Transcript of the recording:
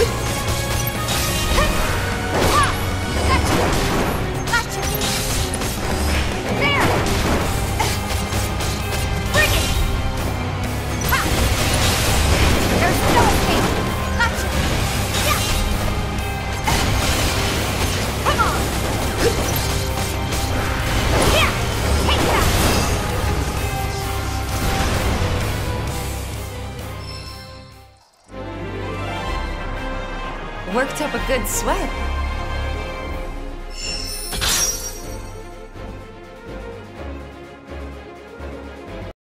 Hey! worked up a good sweat.